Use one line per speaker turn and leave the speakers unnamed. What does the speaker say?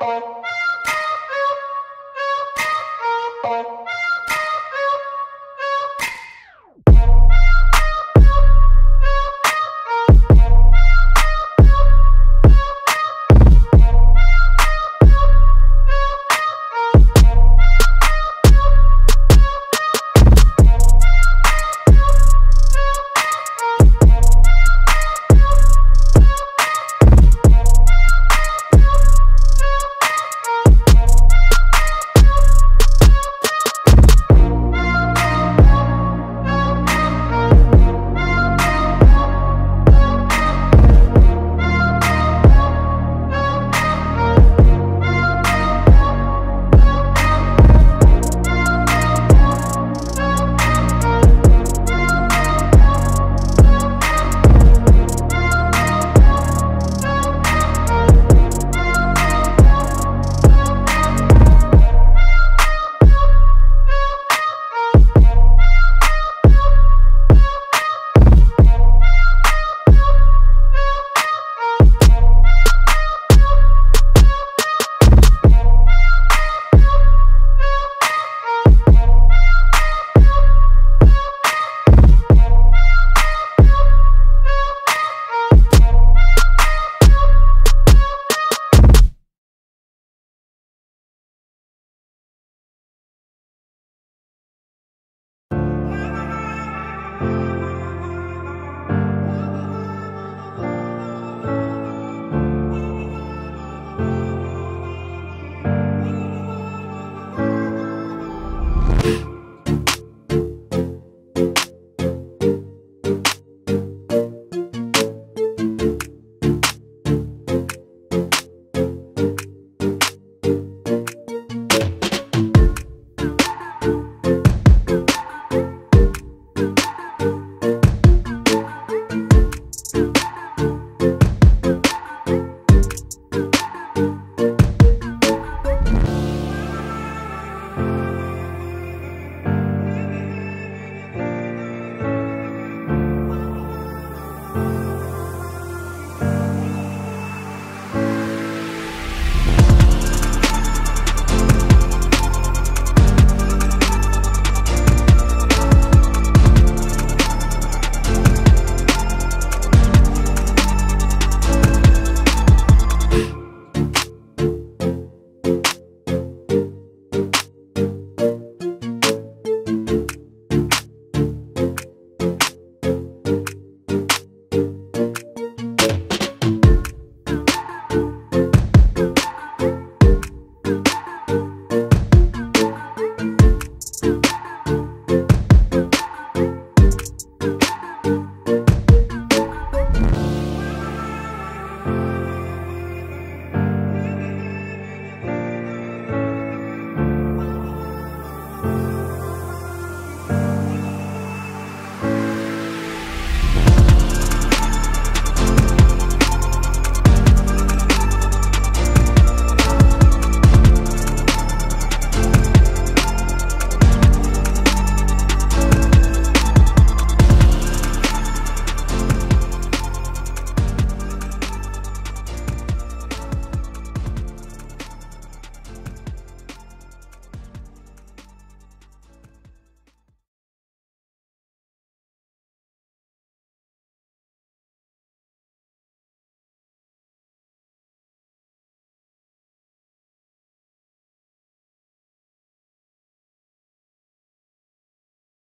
Bye.